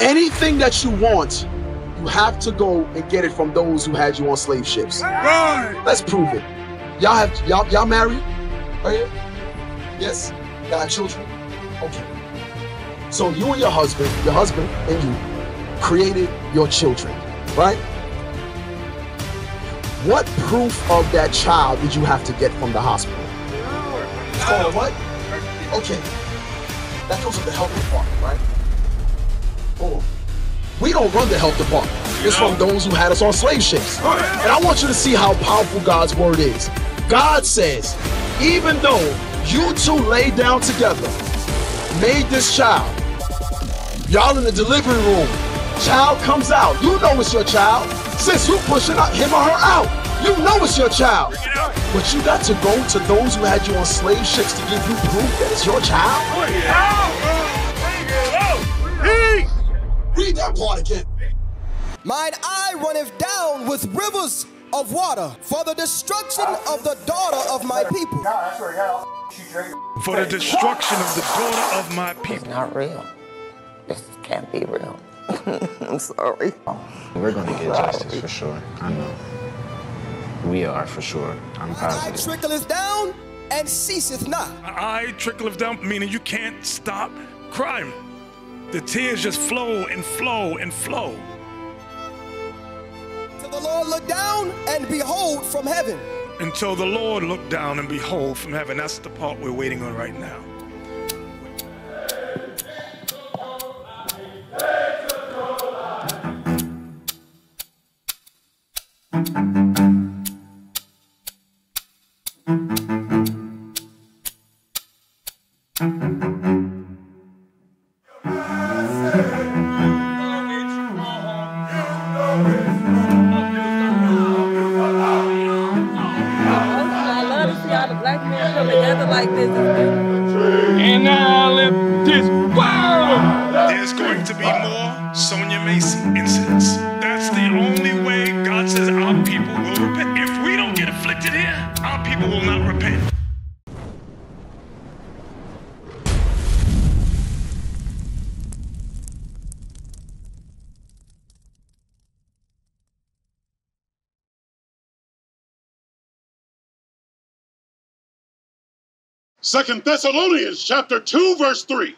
Anything that you want, you have to go and get it from those who had you on slave ships. Right. Let's prove it. Y'all have y'all y'all married? Are you? Yes. Y'all have children? Okay. So you and your husband, your husband and you created your children, right? What proof of that child did you have to get from the hospital? It's called a what? Okay. That comes with the health department, right? Oh. We don't run the health department. It's from those who had us on slave ships. And I want you to see how powerful God's word is. God says, even though you two laid down together, made this child, y'all in the delivery room, child comes out. You know it's your child. Since you pushing him or her out, you know it's your child. But you got to go to those who had you on slave ships to give you proof that it's your child. Read that part again. Mine eye runneth down with rivers of water for the destruction of the daughter of my people. For the destruction of the daughter of my people. It's not real. This can't be real. I'm sorry. We're gonna get justice for sure. I know. We are for sure. I'm positive. Mine eye positive. trickleth down and ceaseth not. I trickle down, meaning you can't stop crime. The tears just flow and flow and flow. Till the Lord look down and behold from heaven. Until the Lord looked down and behold from heaven. That's the part we're waiting on right now. Second Thessalonians chapter 2, verse 3.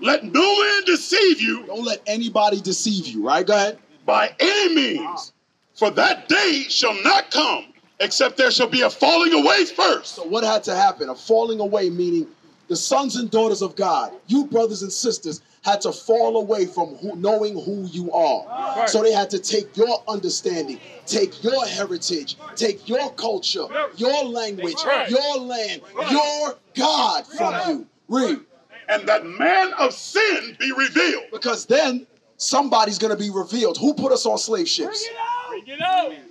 Let no man deceive you Don't let anybody deceive you, right? Go ahead. by any means, for that day shall not come, except there shall be a falling away first. So what had to happen? A falling away, meaning the sons and daughters of God, you brothers and sisters, had to fall away from who, knowing who you are. So they had to take your understanding, take your heritage, take your culture, your language, your land, your God from you. Read. And that man of sin be revealed, Because then somebody's gonna be revealed. Who put us on slave ships?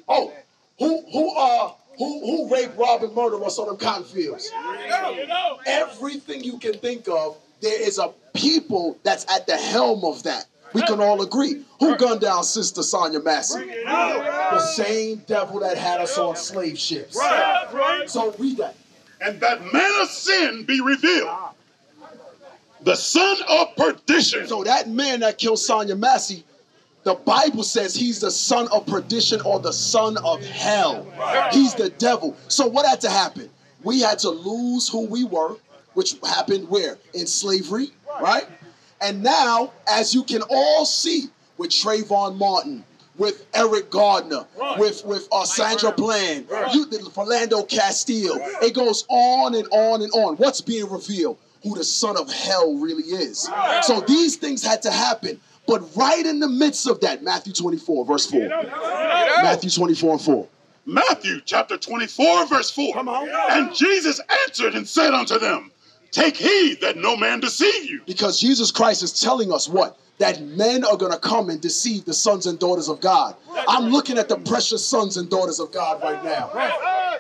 Oh, who who uh who who raped, robbed, and murdered us on them cotton fields? Everything you can think of, there is a people that's at the helm of that. We can all agree. Who gunned down Sister Sonya Massey? The same devil that had us on slave ships. Right. So read that. and that man of sin be revealed, the son of perdition, So that man that killed Sonya Massey, the Bible says he's the son of perdition or the son of hell. He's the devil. So what had to happen? We had to lose who we were, which happened where? In slavery, right? And now, as you can all see, with Trayvon Martin, with Eric Garner, with with uh, Sandra Bland, you, Philando Castile, it goes on and on and on. What's being revealed? Who the son of hell really is. So these things had to happen. But right in the midst of that, Matthew 24, verse 4. Matthew 24 and 4. Matthew chapter 24, verse 4. And Jesus answered and said unto them, Take heed that no man deceive you. Because Jesus Christ is telling us what? That men are going to come and deceive the sons and daughters of God. I'm looking at the precious sons and daughters of God right now.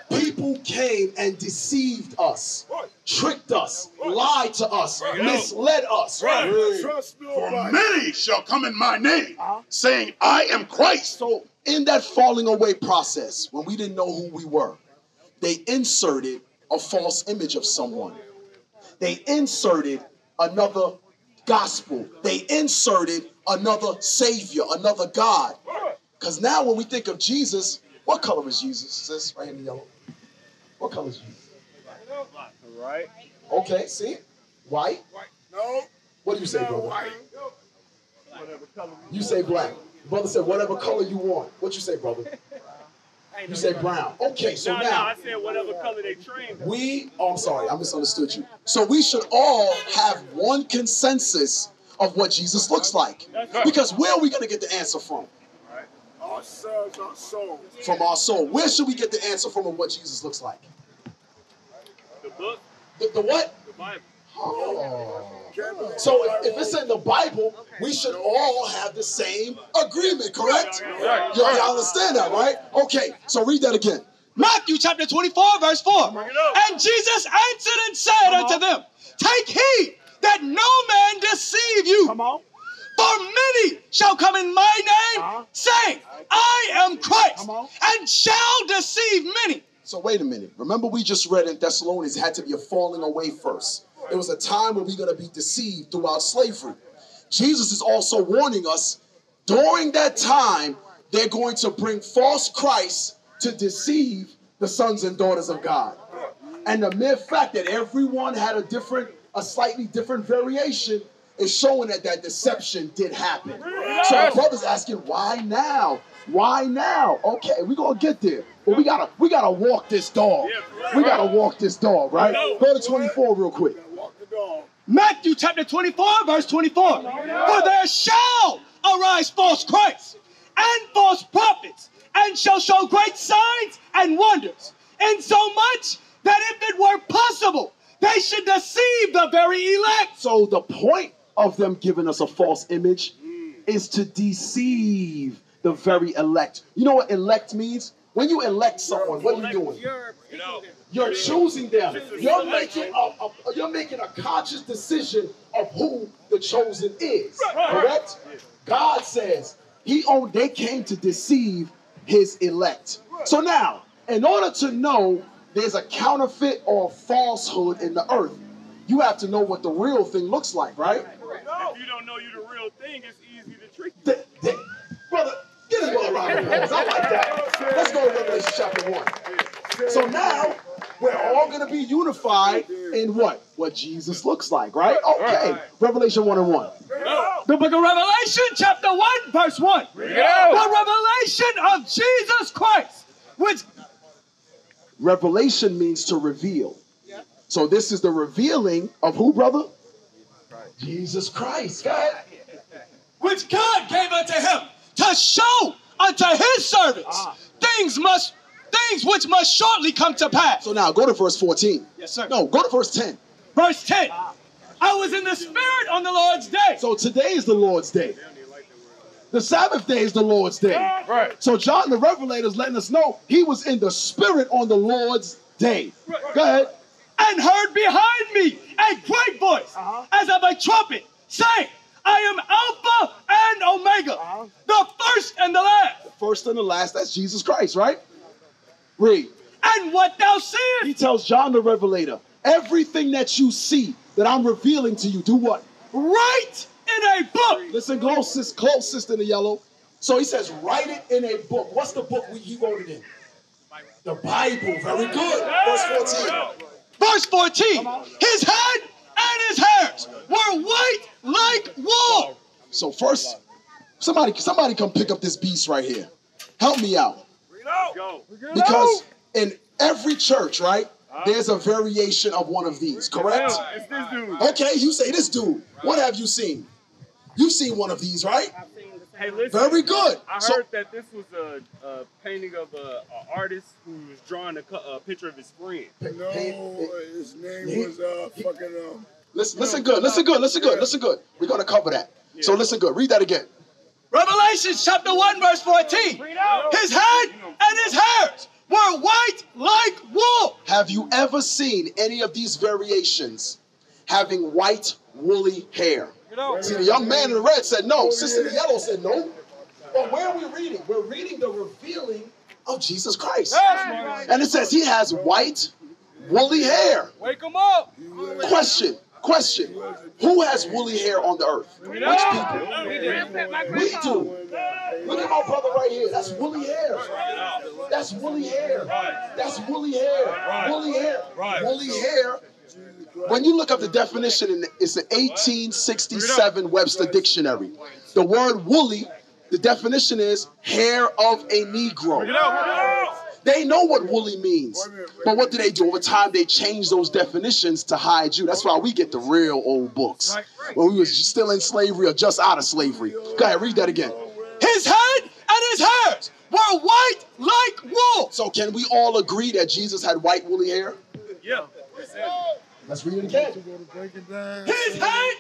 People came and deceived us, tricked us, lied to us, misled us. For many shall come in my name, uh-huh. saying, I am Christ. So, in that falling away process, when we didn't know who we were, they inserted a false image of someone. They inserted another gospel. They inserted another Savior, another God. Because now when we think of Jesus, what color is Jesus? Sis, right in the yellow. What color is Jesus? Right? Okay, see? White? No. What do you say, brother? Whatever color. You say black. Brother said whatever color you want. What you say, brother? You say brown. Okay, so no, no, now I said whatever color they trained. we oh I'm sorry, I misunderstood you. So we should all have one consensus of what Jesus looks like. Because where are we gonna get the answer from? Ourselves, our soul. From our soul. Where should we get the answer from of what Jesus looks like? The book, The, the what? the Bible. Oh. So if, if it's in the Bible, we should all have the same agreement, correct? Right. You, you understand that, right? Okay, so read that again. Matthew chapter 24, verse 4. Bring it up. And Jesus answered and said unto them, Take heed that no man deceive you. Come on. For many shall come in my name, Uh-huh. saying, I am Christ, Come on. and shall deceive many. So wait a minute. Remember we just read in Thessalonians it had to be a falling away first. It was a time where we're going to be deceived throughout slavery. Jesus is also warning us during that time they're going to bring false Christ to deceive the sons and daughters of God. And the mere fact that everyone had a different, a slightly different variation is showing that that deception did happen. So our brother's asking, why now? Why now? Okay, we're gonna get there. But we gotta we gotta walk this dog. We gotta walk this dog, right? Go to 24 real quick. Walk the dog. Matthew chapter 24, verse 24. For there shall arise false Christs and false prophets, and shall show great signs and wonders, insomuch that if it were possible, they should deceive the very elect. So the point of them giving us a false image is to deceive the very elect. You know what elect means? When you elect someone, what are you doing? You know. You're choosing them. You're making a, a- you're making a conscious decision of who the chosen is. Correct? God says He owned. They came to deceive His elect. So now, in order to know there's a counterfeit or falsehood in the earth, you have to know what the real thing looks like, right? If you don't know you the real thing, it's easy to trick you. Th- th- brother, get him a round of applause. I like that. Let's go to Revelation chapter one. So now we're all going to be unified in what? What Jesus looks like, right? Okay. Revelation 1 and 1. The book of Revelation, chapter 1, verse 1. The revelation of Jesus Christ, which Revelation means to reveal. So this is the revealing of who, brother? Jesus Christ. Go ahead. which God gave unto him to show unto his servants things must things which must shortly come to pass. So now go to verse 14. Yes, sir. No, go to verse 10. Verse 10. I was in the spirit on the Lord's day. So today is the Lord's day. The Sabbath day is the Lord's day. Right. So John the Revelator is letting us know he was in the spirit on the Lord's day. Go ahead. and heard behind me a great voice uh-huh. as of a trumpet saying, I am Alpha and Omega, uh-huh. the first and the last. The First and the last, that's Jesus Christ, right? Read. And what thou seest. He tells John the Revelator, everything that you see that I'm revealing to you, do what? write in a book. Listen, closest, closest in the yellow. So he says, write it in a book. What's the book we, he wrote it in? The Bible. Very good. Verse 14. Verse 14. His head and his hairs were white like wool. So first, somebody, somebody come pick up this beast right here. Help me out. Go. Because in every church, right, there's a variation of one of these, correct? It's this dude. Okay, you say this dude. What have you seen? You've seen one of these, right? Hey, listen. Very good. I So- heard that this was a, a painting of a, a artist who was drawing a, a picture of his friend. No, his name was uh fucking um. Listen, listen good, listen good, listen good, listen good. We're gonna cover that. So listen good. Read that again. Revelation chapter 1, verse 14. His head and his hairs were white like wool. Have you ever seen any of these variations having white woolly hair? See, the young man in the red said no. Sister in the yellow said no. But where are we reading? We're reading the revealing of Jesus Christ. And it says he has white woolly hair. Wake him up. Question, Question: Who has woolly hair on the earth? Which people? We do. Look at my brother right here. That's woolly hair. That's woolly hair. That's woolly hair. Woolly hair. Woolly hair. When you look up the definition, in the- it's an 1867 Webster Dictionary. The word woolly, the definition is hair of a Negro. They know what woolly means. But what do they do? Over time, they change those definitions to hide you. That's why we get the real old books. When we was still in slavery or just out of slavery. Go ahead, read that again. His head and his hairs were white like wool. So can we all agree that Jesus had white woolly hair? Yeah. Let's read it again. His head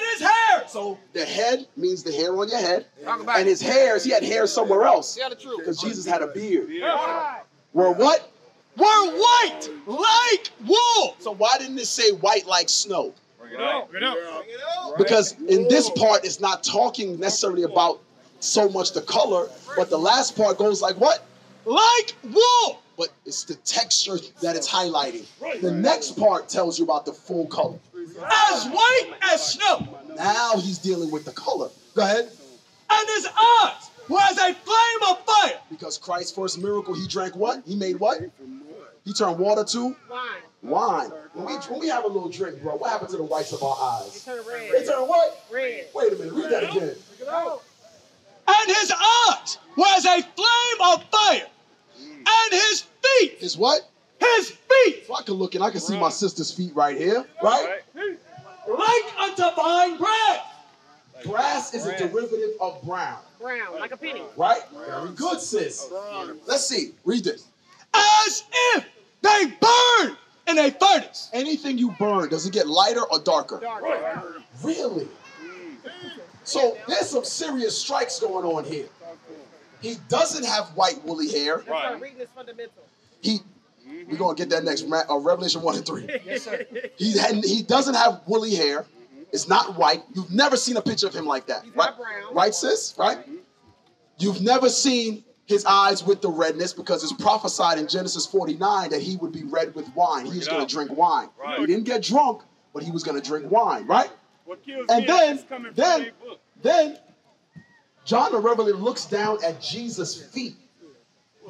and his hair. So the head means the hair on your head, and his hairs, he had hair somewhere else. Because Jesus had a beard. Were what? Were white like wool. So why didn't it say white like snow? Bring it out. Bring it out. Because in this part, it's not talking necessarily about so much the color, but the last part goes like what? Like wool. But it's the texture that it's highlighting. The next part tells you about the full color. As white as snow. Now he's dealing with the color. Go ahead. And his eyes were as a flame of fire. Because Christ's first miracle, he drank what? He made what? He turned water to Wine. wine. When we, when we have a little drink, bro, what happened to the whites of our eyes? They turn red. They turn what? Red. Wait a minute, read that again. And his eyes were as a flame of fire. And his feet, Is what? His feet, So I can look and I can see my sister's feet right here, right? like unto fine bread. Brass is a derivative of brown, Brown, like a penny. right? Very good, sis. Oh, Let's see. Read this. As if they burn in a furnace. Anything you burn, does it get lighter or darker? Dark. Really? So there's some serious strikes going on here. He doesn't have white woolly hair. Let's start we're gonna get that next. Uh, Revelation one and three. He had, he doesn't have woolly hair. It's not white. You've never seen a picture of him like that, He's right? brown. Right, sis? Right? You've never seen his eyes with the redness because it's prophesied in Genesis 49 that he would be red with wine. He was going to drink wine. Right. He didn't get drunk, but he was going to drink wine, right? What kills And then- is coming from then- Then John the Revelator looks down at Jesus' feet.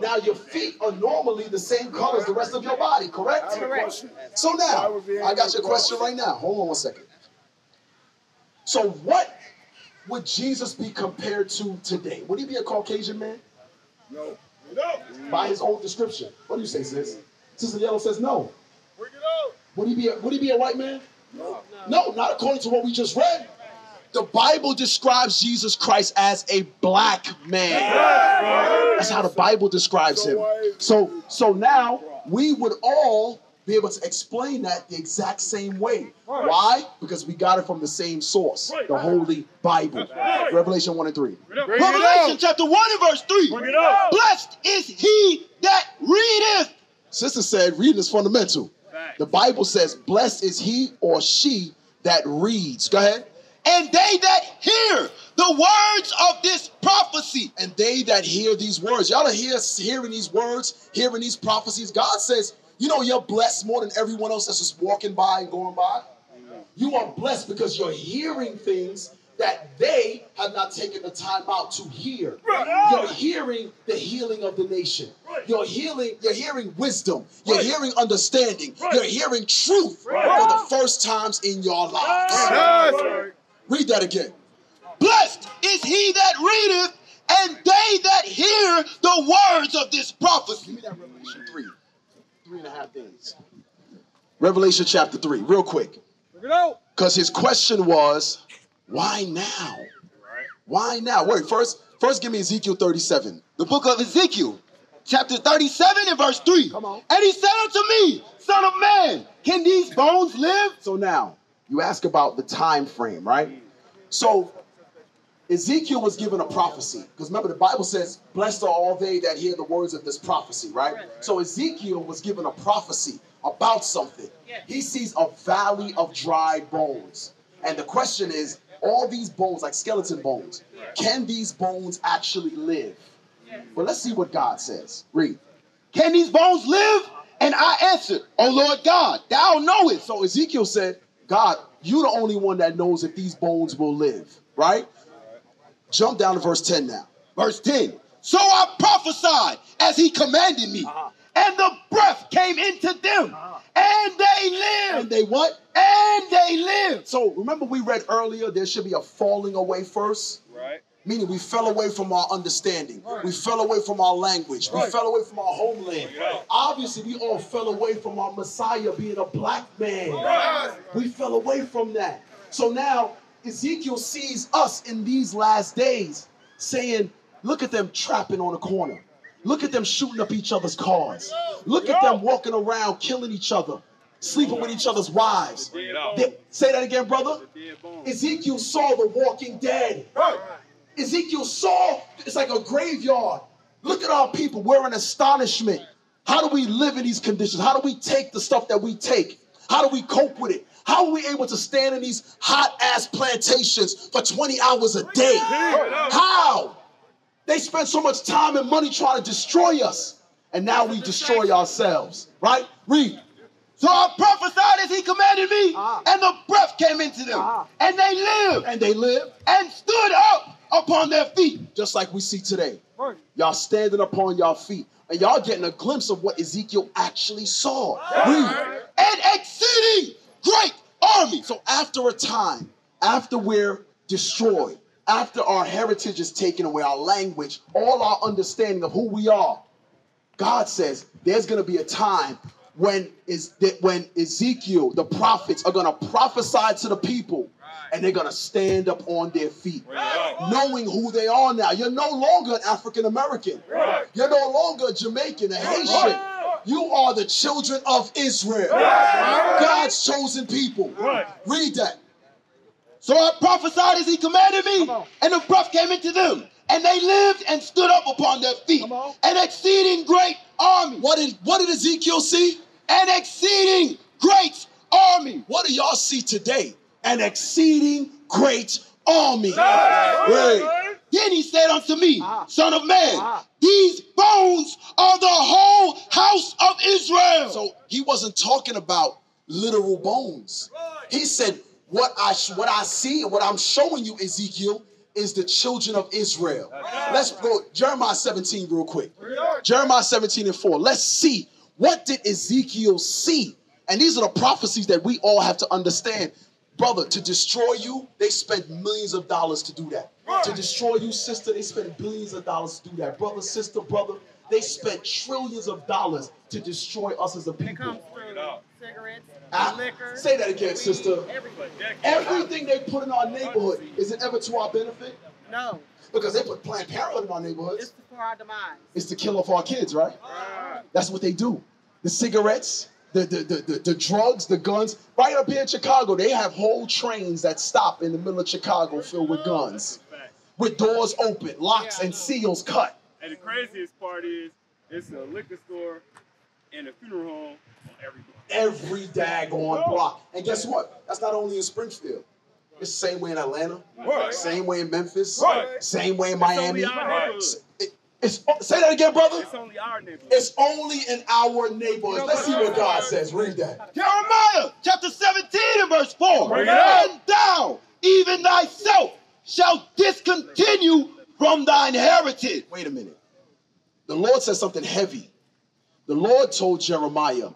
Now your feet are normally the same color as the rest of your body, correct? Correct. So now, I got your question right now. Hold on one second. So what would Jesus be compared to today? Would he be a Caucasian man? No. No. By his own description. What do you say, sis? Sister Yellow says no. Bring it out. Would he be a, would he be a white man? No. No, not according to what we just read. The Bible describes Jesus Christ as a black man. That's how the Bible describes him. So, so now we would all be able to explain that the exact same way. Why? Because we got it from the same source, the Holy Bible. Revelation 1 and 3. Revelation chapter 1 and verse 3. Bring it out. Blessed is he that readeth. Sister said reading is fundamental. The Bible says, Blessed is he or she that reads. Go ahead. And they that hear the words of this prophecy. and they that hear these words. Y'all are here hearing these words, hearing these prophecies. God says, you know, you're blessed more than everyone else that's just walking by and going by. You are blessed because you're hearing things that they have not taken the time out to hear. You're hearing the healing of the nation. You're healing, you're hearing wisdom. You're hearing understanding. You're hearing truth for the first times in your lives. Read that again. Blessed is he that readeth, and they that hear the words of this prophecy. Give me that Revelation 3. Three and a half days. Revelation chapter 3, real quick. Bring it out. Because his question was, why now? Why now? Wait, first, first give me Ezekiel 37. The book of Ezekiel, chapter 37 and verse 3. Come on. And he said unto me, Son of man, can these bones live? So now, you ask about the time frame, right? So Ezekiel was given a prophecy. Because remember, the Bible says, Blessed are all they that hear the words of this prophecy, right? So Ezekiel was given a prophecy about something. He sees a valley of dry bones. And the question is, all these bones, like skeleton bones, can these bones actually live? But let's see what God says. Read. Can these bones live? And I answered, O Lord God, thou knowest. So Ezekiel said, God, you're the only one that knows if these bones will live, right? Jump down to verse 10 now. Verse 10. So I prophesied as he commanded me, uh-huh. and the breath came into them, uh-huh. and they lived. And they what? And they lived. So remember we read earlier there should be a falling away first? Right. Meaning we fell away from our understanding. We fell away from our language. We fell away from our homeland. Obviously, we all fell away from our Messiah being a black man. We fell away from that. So now Ezekiel sees us in these last days saying, look at them trapping on a corner. Look at them shooting up each other's cars. Look at them walking around killing each other, sleeping with each other's wives. They- say that again, brother. Ezekiel saw the walking dead. Ezekiel saw it's like a graveyard. Look at our people. We're in astonishment. How do we live in these conditions? How do we take the stuff that we take? How do we cope with it? How are we able to stand in these hot ass plantations for 20 hours a day? How? They spend so much time and money trying to destroy us. And now we destroy ourselves. Right? Read. So I prophesied as he commanded me, ah. and the breath came into them, ah. and they lived, And they lived, and stood up upon their feet. just like we see today. Y'all standing upon y'all feet. And y'all getting a glimpse of what Ezekiel actually saw. Read. An exceeding great army. So after a time, after we're destroyed, after our heritage is taken away, our language, all our understanding of who we are, God says there's going to be a time when is that when Ezekiel, the prophets, are going to prophesy to the people, and they're going to stand up on their feet, knowing who they are now. You're no longer an African American. You're no longer a Jamaican, a Haitian. You are the children of Israel, God's chosen people. Read that. So I prophesied as he commanded me, and the breath came into them, and they lived and stood up upon their feet. An exceeding great army. What did what did Ezekiel see? An exceeding great army. What do y'all see today? An exceeding great army. Right. Then he said unto me, Son of man, these bones are the whole house of Israel. So he wasn't talking about literal bones. He said, "What I what I see and what I'm showing you, Ezekiel, is the children of Israel." Let's go Jeremiah 17 real quick. Jeremiah 17 and 4. Let's see what did Ezekiel see. And these are the prophecies that we all have to understand. Brother, to destroy you, they spent millions of dollars to do that. To destroy you, sister, they spent billions of dollars to do that. Brother, sister, brother, they spent trillions of dollars to destroy us as a people. Cigarettes, Ah, liquor. say that again, sister. Everything. Everything they put in our neighborhood, is it ever to our benefit? No, Because they put Planned Parenthood in our neighborhoods. it's for our demise. It's to kill off our kids, right? That's what they do. The cigarettes, the, the, the, the, drugs, the guns. Right up here in Chicago, they have whole trains that stop in the middle of Chicago filled with guns, with doors open, locks and seals cut. And the craziest part is, it's a liquor store and a funeral home on every block. Every daggone block. And guess what? That's not only in Springfield. It's the same way in Atlanta, Right. same way in Memphis, Right. same way in Miami. It's, say that again, brother. It's only our neighborhood. It's only in our neighborhoods. Let's see what God says. Read that. Jeremiah chapter 17 and verse 4. Bring it. And thou, even thyself, shall discontinue from thine heritage. Wait a minute. The Lord says something heavy. The Lord told Jeremiah,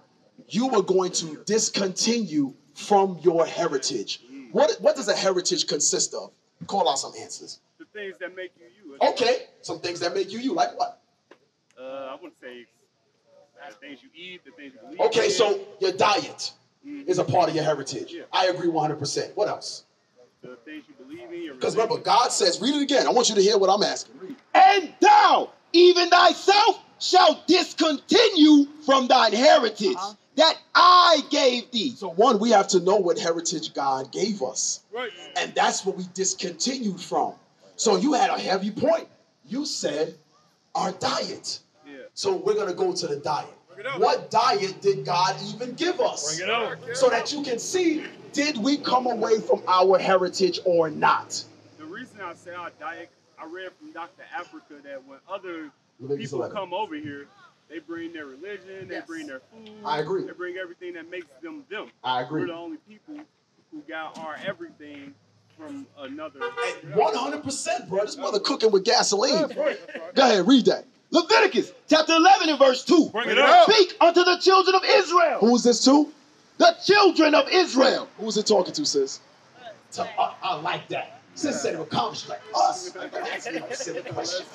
You are going to discontinue from your heritage. What, what does a heritage consist of? Call out some answers. The things that make you you. Okay, some things that make you you, like what? Uh, I wouldn't say the things you eat, the things you believe Okay, in. so your diet is a part of your heritage. Yeah. I agree 100%. What else? the things you believe in. Because remember, God says, read it again. I want you to hear what I'm asking. Read. And thou, even thyself, shalt discontinue from thine heritage that I gave thee. So, one, we have to know what heritage God gave us. Right. And that's what we discontinued from. So, you had a heavy point. You said our diet. Yeah. So, we're going to go to the diet. Bring it up. What diet did God even give us? Bring it up. So that you can see did we come away from our heritage or not? The reason I say our diet, I read from Dr. Africa that when other Leviticus people 11. come over here, they bring their religion, they Yes. bring their food. I agree. They bring everything that makes them them. I agree. We're the only people who got our everything from another. 100%, bro. This mother cooking with gasoline. That's right. Go ahead, read that. Leviticus chapter 11 and verse 2. Bring it up. Speak unto the children of Israel. Who is this to? The children of Israel. Who is it talking to, sis? To- I, I like that. Sis said it would accomplish like us. Silly questions.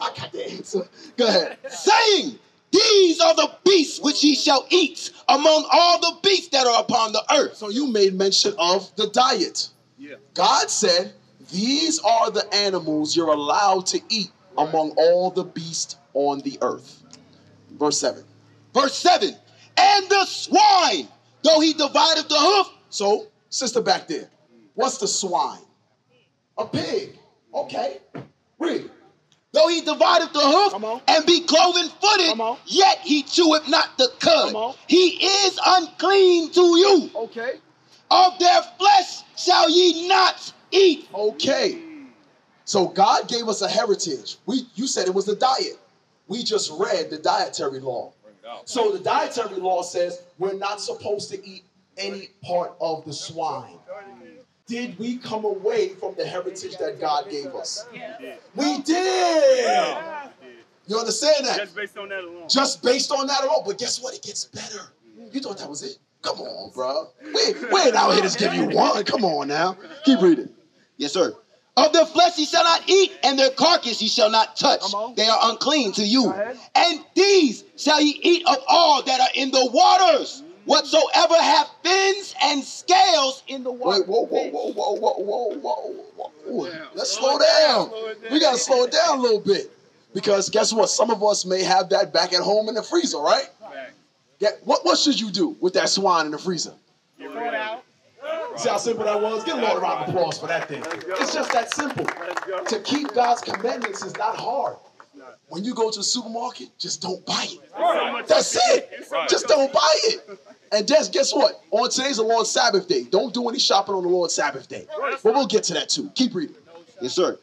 I got the answer. Go ahead. Saying, These are the beasts which ye shall eat among all the beasts that are upon the earth. So you made mention of the diet. Yeah. God said, These are the animals you're allowed to eat among all the beasts on the earth. Verse 7. Verse 7. And the swine, though he divided the hoof. So, sister back there, what's the swine? A pig. Okay. Read. Though he divided the hoof and be cloven footed, yet he cheweth not the cud. He is unclean to you. Okay. Of their flesh shall ye not eat. Okay. So God gave us a heritage. We you said it was the diet. We just read the dietary law. So the dietary law says we're not supposed to eat any part of the swine. Did we come away from the heritage that God gave us? We did. You understand that? Just based on that alone. Just based on that alone. But guess what? It gets better. You thought that was it? Come on, bro. We, we ain't out here to give you one. Come on now. Keep reading. Yes, sir. Of their flesh he shall not eat, and their carcass he shall not touch. They are unclean to you. And these shall ye eat of all that are in the waters, whatsoever have fins and scales in the water. Wait, whoa, whoa, whoa, whoa, whoa, whoa, whoa, whoa. Let's slow down. We gotta slow it down a little bit. Because guess what? Some of us may have that back at home in the freezer, right? Get, what, what should you do with that swine in the freezer? See how simple that was? Get a little round of applause for that thing. It's just that simple. To keep God's commandments is not hard. When you go to the supermarket, just don't buy it. That's it. Just don't buy it. And just guess what? On today's the Lord's Sabbath day. Don't do any shopping on the Lord's Sabbath day. But we'll get to that too. Keep reading. Yes, sir.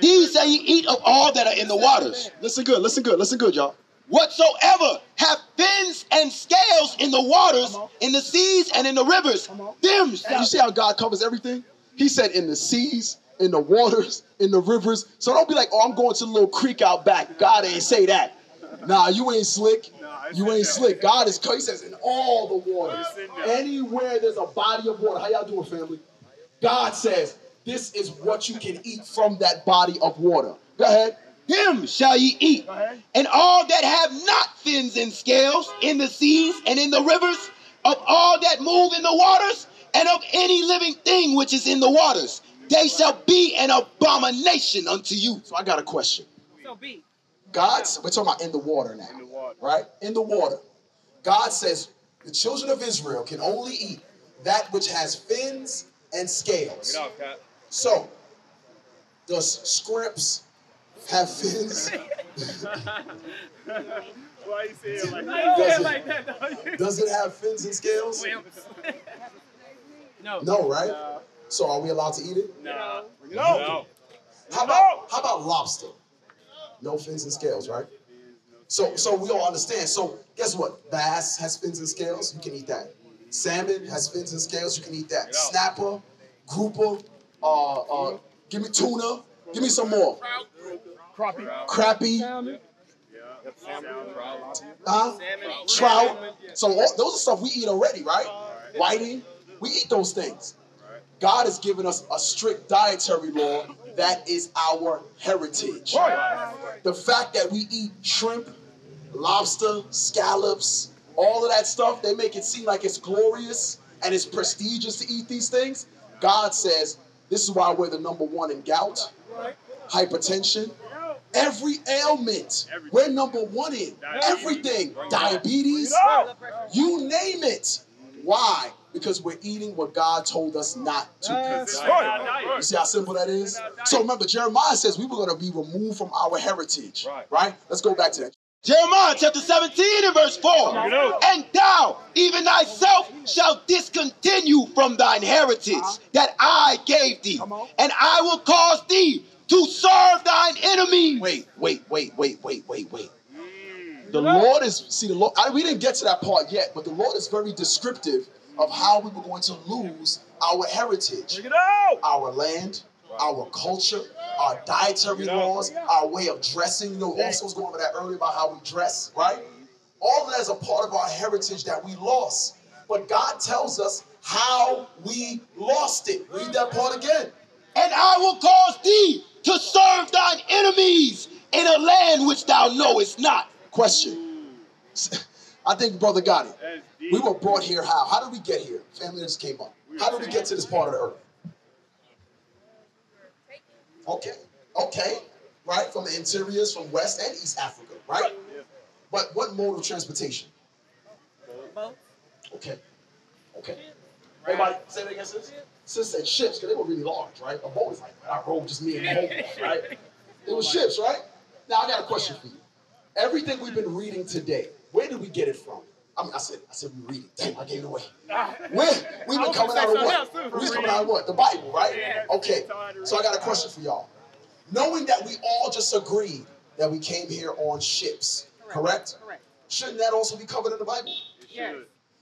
These shall ye eat of all that are in the waters, Listen good. Listen good. Listen good, y'all. Whatsoever have fins and scales in the waters, in the seas and in the rivers. Them you see how God covers everything? He said in the seas, in the waters, in the rivers. So don't be like, oh, I'm going to the little creek out back. God ain't say that. Nah, you ain't slick. You ain't slick. God is, he says, in all the waters. Anywhere there's a body of water. How y'all doing, family? God says, this is what you can eat from that body of water. Go ahead. Him shall ye eat. And all that have not fins and scales in the seas and in the rivers, of all that move in the waters, and of any living thing which is in the waters, they shall be an abomination unto you. So I got a question. So be. God's, we're talking about in the water now, right? In the water. God says the children of Israel can only eat that which has fins and scales. So, does scrimps have fins? Why you say it like Why you say Does it it- like that. Does it have fins and scales? No. No, right? So are we allowed to eat it? Nah. No. How about how about lobster? No fins and scales, right? So so we all understand. So guess what? Bass has fins and scales. You can eat that. Salmon has fins and scales. You can eat that. Snapper, grouper, uh, uh, give me tuna. Give me some more. Crappie. crappie, Huh? Trout. So all, those are stuff we eat already, right? Whiting. We eat those things. God has given us a strict dietary law that is our heritage. The fact that we eat shrimp, lobster, scallops, all of that stuff, they make it seem like it's glorious and it's prestigious to eat these things. God says this is why we're the number one in gout, hypertension, every ailment. We're number one in everything. Diabetes, you name it. Why? Because we're eating what God told us not to eat. You see how simple that is? So remember, Jeremiah says we were going to be removed from our heritage. Right? Let's go back to that. Jeremiah chapter 17 and verse 4. And thou, even thyself, shalt discontinue from thine heritage that I gave thee, and I will cause thee to serve thine enemy. Wait, wait, wait, wait, wait, wait, wait. The Lord is, see, the Lord, I, we didn't get to that part yet, but the Lord is very descriptive of how we were going to lose our heritage, our land, our culture, our dietary laws, our way of dressing. You know, also was going over that earlier about how we dress, right? All of that is a part of our heritage that we lost. But God tells us how we lost it. Read that part again. And I will cause thee to serve thine enemies in a land which thou knowest not. Question. I think brother got it. We were brought here how? How did we get here? Family just came up. How did we get to this part of the earth? Okay. Okay. Right? From the interiors, from West and East Africa, right? But what mode of transportation? Okay. Okay. Everybody say that again, sis? Sis said ships, because they were really large, right? A boat is like, I rode just me and the boat, right? It was ships, right? Now I got a question for you. Everything we've been reading today, where did we get it from? I mean, I said, I said we read it. Damn, I gave it away. Where? We've been coming out of what? We was coming out of what? The Bible, right? Okay. So I got a question for y'all. Knowing that we all just agreed that we came here on ships, correct? Correct. Shouldn't that also be covered in the Bible? Yes.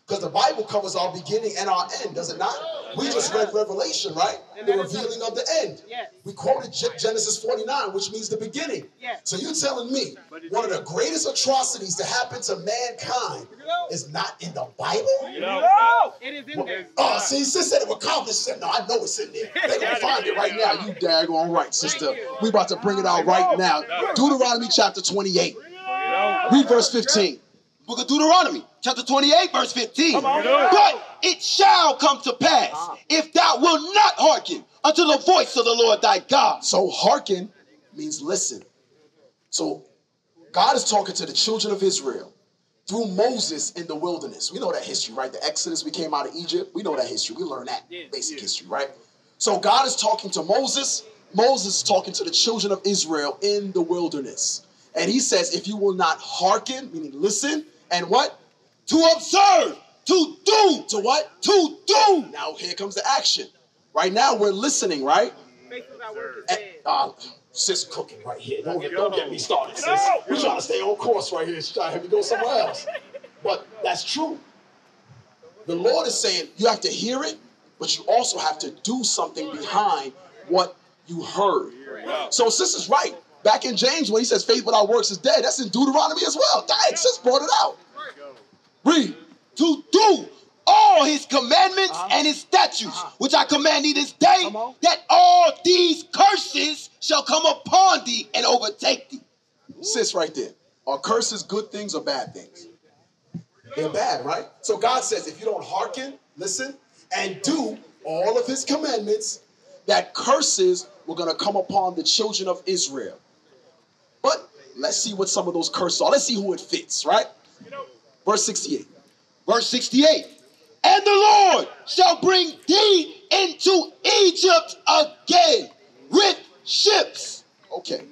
Because the Bible covers our beginning and our end, does it not? We just read Revelation, right? The revealing of the end. We quoted Genesis 49, which means the beginning. So you're telling me one of the greatest atrocities to happen to mankind is not in the Bible? No! It is in there. Oh, see, sis said it with confidence. She said, no, I know it's in there. They're going to find it right now. You daggone right, sister. We about to bring it out right now. Deuteronomy chapter 28. Read verse 15. Book of Deuteronomy, chapter 28, verse 15. But it shall come to pass uh-huh. if thou wilt not hearken unto the voice of the Lord thy God. So hearken means listen. So God is talking to the children of Israel through Moses in the wilderness. We know that history, right? The Exodus, we came out of Egypt. We know that history. We learned that basic history, right? So God is talking to Moses. Moses is talking to the children of Israel in the wilderness. And he says, if you will not hearken, meaning listen, and what? To observe, to do, To what? to do. Now here comes the action. Right now we're listening, right? Faith without work is And, uh, sis cooking right here. Don't get, don't get me started, sis. We're trying to stay on course right here. She's trying to have me go somewhere else. But that's true. The Lord is saying you have to hear it, but you also have to do something behind what you heard. So sis is right. Back in James, when he says faith without works is dead, that's in Deuteronomy as well. Dang, sis brought it out. Read. to do all his commandments uh-huh. and his statutes, uh-huh. which I command thee this day, that all these curses shall come upon thee and overtake thee. Sis right there. Are curses good things or bad things? They're bad, right? So God says if you don't hearken, listen, and do all of his commandments, that curses were going to come upon the children of Israel. But let's see what some of those curses are. Let's see who it fits, right? Verse 68. Verse 68. And the Lord shall bring thee into Egypt again with ships. Okay.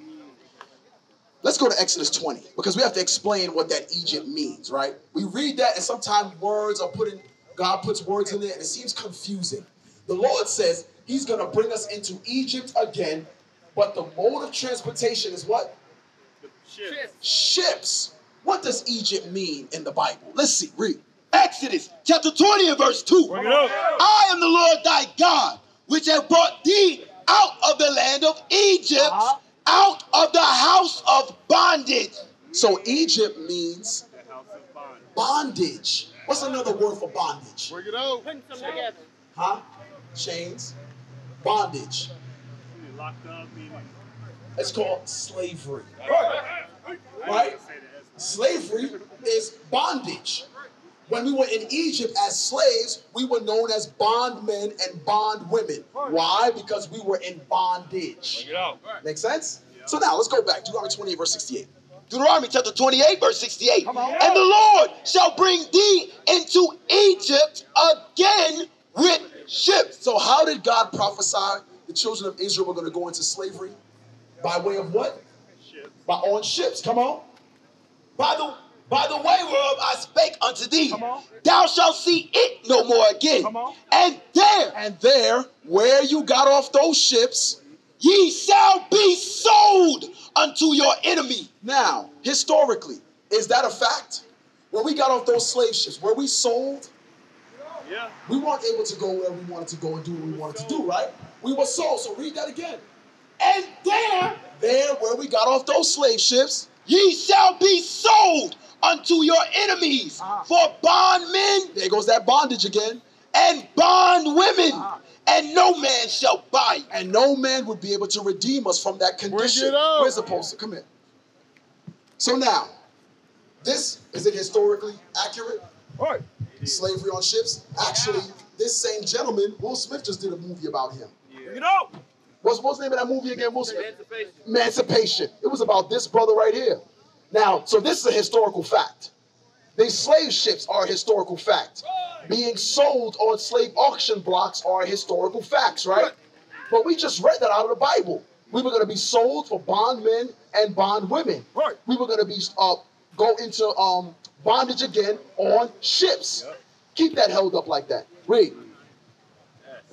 Let's go to Exodus 20 because we have to explain what that Egypt means, right? We read that and sometimes words are put in, God puts words in there and it seems confusing. The Lord says he's going to bring us into Egypt again, but the mode of transportation is what? Ships. What does Egypt mean in the Bible? Let's see, read. Exodus chapter 20 and verse 2. I am the Lord thy God, which have brought thee out of the land of Egypt, uh-huh. out of the house of bondage. So Egypt means bondage. What's another word for bondage? Putting some together. Huh? Chains. Bondage. Locked up, meaning. It's called slavery. Right? Slavery is bondage. When we were in Egypt as slaves, we were known as bondmen and bondwomen. Why? Because we were in bondage. Make sense? So now let's go back. Deuteronomy 28, verse 68. Deuteronomy chapter 28, verse 68. And the Lord shall bring thee into Egypt again with ships. So how did God prophesy the children of Israel were going to go into slavery? By way of what? By on ships. Come on. By the by the way whereof I spake unto thee, thou shalt see it no more again. And there And there, where you got off those ships, ye shall be sold unto your enemy. Now, historically, is that a fact? When we got off those slave ships, were we sold? Yeah. We weren't able to go where we wanted to go and do what we wanted to do, right? We were sold. So read that again. And there There, where we got off those slave ships, ye shall be sold unto your enemies for bondmen there goes that bondage again. and bondwomen, and no man shall buy you. And no man would be able to redeem us from that condition. it up. Where's the poster? Come here. So now, this is it historically accurate? Right. Slavery on ships. Actually, this same gentleman, Will Smith, just did a movie about him. You know. What's, what's the name of that movie again, Smith? Emancipation. Emancipation. It was about this brother right here. Now, so this is a historical fact. These slave ships are a historical fact. Being sold on slave auction blocks are historical facts, right? But we just read that out of the Bible. We were going to be sold for bondmen and bondwomen. Right. We were going to be uh, go into um, bondage again on ships. Keep that held up like that. Read.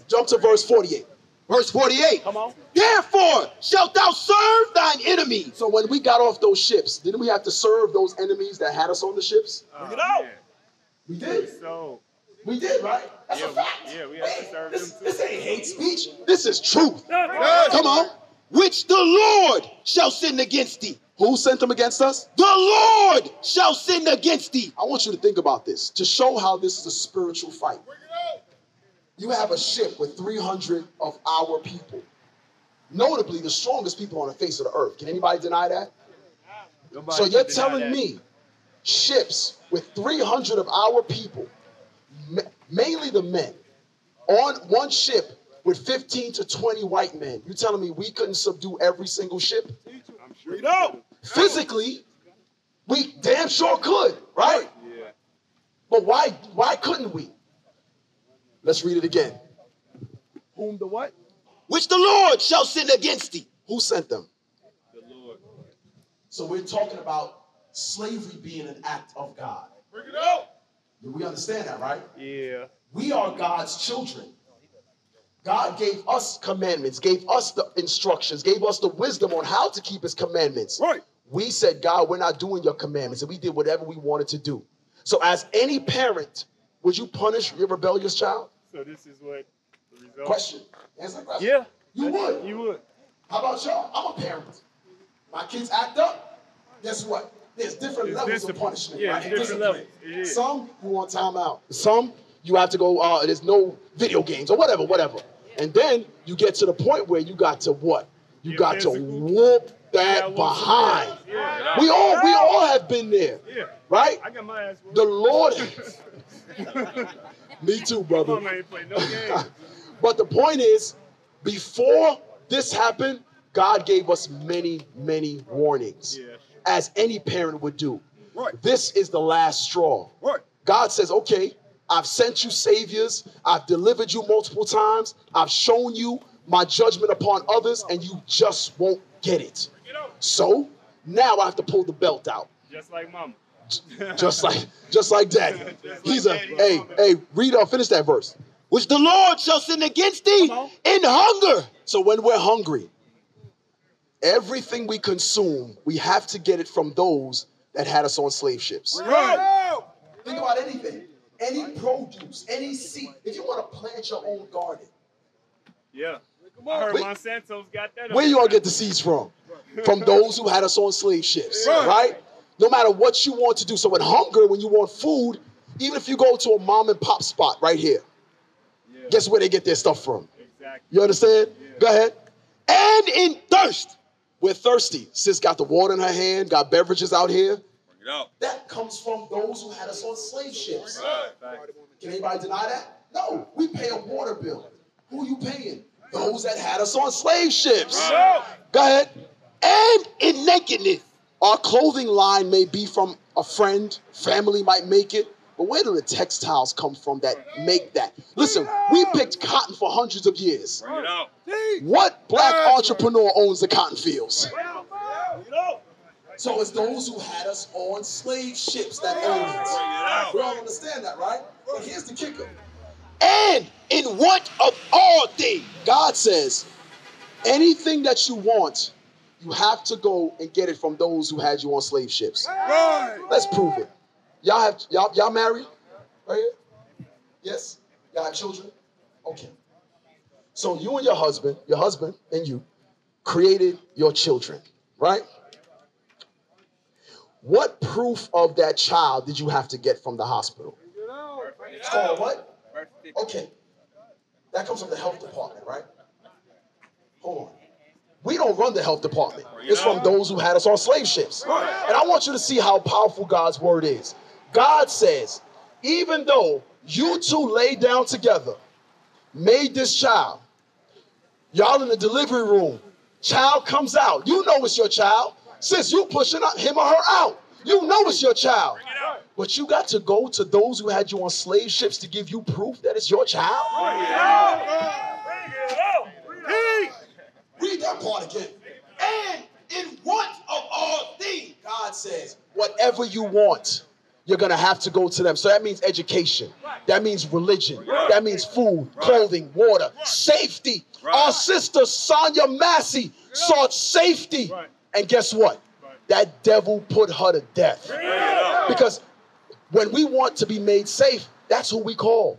Jump to verse 48. Verse 48. Come on. Therefore shalt thou serve thine enemies. So when we got off those ships, didn't we have to serve those enemies that had us on the ships? Oh, it out. man. We did. So, We did, right? That's Yeah, a we- fact. yeah, we have to serve this, them too. this ain't hate speech. This is truth. Yes. Come on. Which the Lord shall sin against thee. Who sent them against us? The Lord shall sin against thee. I want you to think about this to show how this is a spiritual fight. You have a ship with 300 of our people, notably the strongest people on the face of the earth. Can anybody deny that? nobody So you're telling that. me ships with 300 of our people, ma- mainly the men, on one ship with 15 to 20 white men, You're telling me we couldn't subdue every single ship? I'm sure You know. Physically, we damn sure could, right? Yeah. But why why couldn't we? Let's read it again. Whom the what? Which the Lord shall send against thee. Who sent them? The Lord. So we're talking about slavery being an act of God. Bring it out. Do we understand that, right? Yeah. We are God's children. God gave us commandments, gave us the instructions, gave us the wisdom on how to keep his commandments. Right. We said, God, we're not doing your commandments, and we did whatever we wanted to do. So, as any parent, would you punish your rebellious child? So this is what the result. Question. Answer question. Yeah. You would. You would. How about y'all? I'm a parent. My kids act up. Guess what? There's different It's levels discipline. of punishment. Yeah, right? different discipline. levels. Some you want time out. Some you have to go. Uh, there's no video games or whatever, whatever. And then you get to the point where you got to what? You got to whoop that behind. some ass. Yeah. We all we all have been there, right? I got my ass whooped. The Lord. Me too, brother. Mama ain't play no games. But the point is, before this happened, God gave us many, many warnings, as any parent would do. Right. This is the last straw. Right. God says, okay, I've sent you saviors, I've delivered you multiple times, I've shown you my judgment upon others, and you just won't get it. So now I have to pull the belt out. Just like mama. Just like just like daddy. He's a hey, hey, read uh, finish that verse. Which the Lord shall send against thee in hunger. So when we're hungry, everything we consume, we have to get it from those that had us on slave ships. Right. Think about anything. Any produce, any seed. If you want to plant your own garden, Yeah. I heard Wait. Monsanto's got that. where you gonna get the seeds from? From those who had us on slave ships, Right. right? No matter what you want to do. So with hunger, when you want food, even if you go to a mom and pop spot right here, Yeah. guess where they get their stuff from? Exactly. You understand? Go ahead. And in thirst. We're thirsty. Sis got the water in her hand, got beverages out here. Bring it out. That comes from those who had us on slave ships. Facts. Can anybody deny that? No. We pay a water bill. Who are you paying? Those that had us on slave ships. Go ahead. And in nakedness. Our clothing line may be from a friend, family might make it, but where do the textiles come from that make that? Listen, we picked cotton for hundreds of years. Bring it out. What black entrepreneur owns the cotton fields? Bring it out. So it's those who had us on slave ships that own it. We all understand that, right? But here's the kicker. And in want of all things. God says, anything that you want, you have to go and get it from those who had you on slave ships. Right. Let's prove it. Y'all have y'all y'all married? Right here? Yes? Y'all have children? Okay. So you and your husband, your husband and you, created your children, right? What proof of that child did you have to get from the hospital? It's called what? Okay. That comes from the health department, right? Hold on. We don't run the health department. It's from those who had us on slave ships. And I want you to see how powerful God's word is. God says, even though you two lay down together, made this child, y'all in the delivery room, child comes out. You know it's your child. Sis, you pushing him or her out. You know it's your child. But you got to go to those who had you on slave ships to give you proof that it's your child. Read that part again. And in want of all things, God says, whatever you want, you're gonna have to go to them. So that means education. That means religion. That means food, clothing, water, safety. Our sister Sonya Massey sought safety. And guess what? That devil put her to death. Because when we want to be made safe, that's who we call.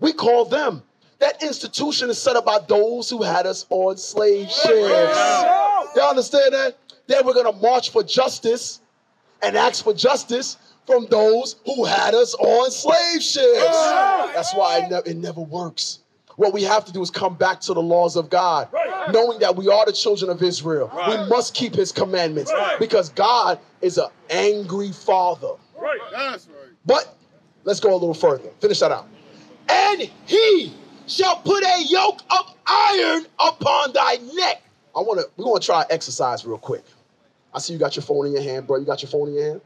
We call them. That institution is set up by those who had us on slave ships. Y'all understand that? Then we're gonna march for justice and ask for justice from those who had us on slave ships. That's why it, ne- it never works. What we have to do is come back to the laws of God, knowing that we are the children of Israel. We must keep his commandments because God is an angry father. That's right. But let's go a little further. Finish that out. And he shall put a yoke of iron upon thy neck. I want to. We want to try exercise real quick. I see you got your phone in your hand, bro. You got your phone in your hand.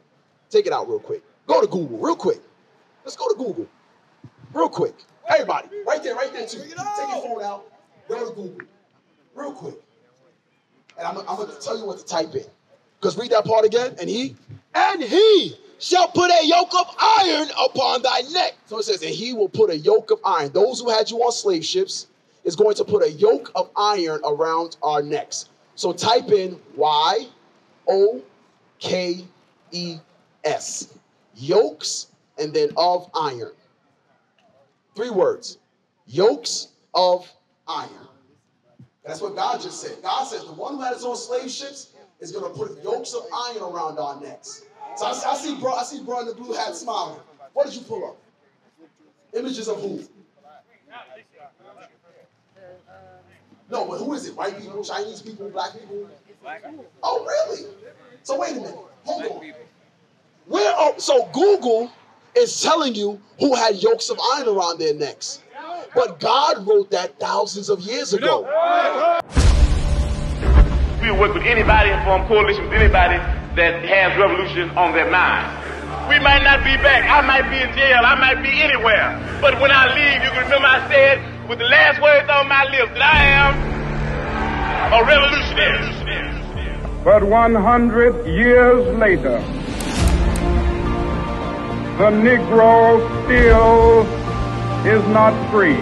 Take it out real quick. Go to Google real quick. Let's go to Google real quick. Everybody, right there, right there too. Take your phone out. Go to Google real quick. And I'm, I'm going to tell you what to type in. Because read that part again. And he, and he shall put a yoke of iron upon thy neck. So it says, and he will put a yoke of iron. Those who had you on slave ships is going to put a yoke of iron around our necks. So type in Y O K E S. Yokes and then of iron. Three words. Yokes of iron. That's what God just said. God says the one who had his own slave ships is going to put yokes of iron around our necks. So I, I see, bro. I see, bro in the blue hat smiling. What did you pull up? Images of who? No, but who is it? White people, Chinese people, black people? Oh, really? So wait a minute. Hold on. Where are, so Google is telling you who had yokes of iron around their necks. But God wrote that thousands of years ago. We work with anybody form coalition with anybody that has revolution on their mind. We might not be back. I might be in jail. I might be anywhere. But when I leave, you can remember I said with the last words on my lips that I am a revolutionary. But 100 years later, the Negro still is not free.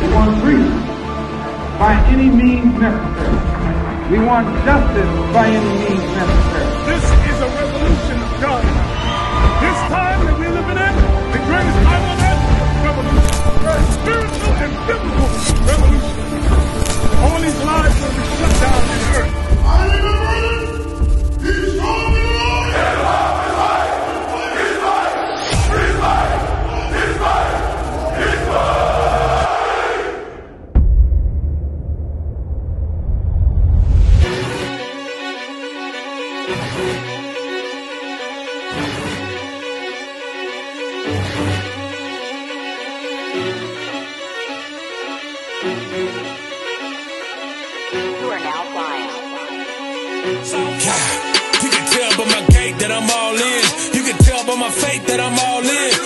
We want freedom by any means necessary. We want justice by any means necessary. This is a revolution of God. This time that we're living in, the greatest time on earth, revolution. Spiritual and biblical revolution. All these lives will be shut down in the earth. He's that I'm all in. You can tell by my faith that I'm all in.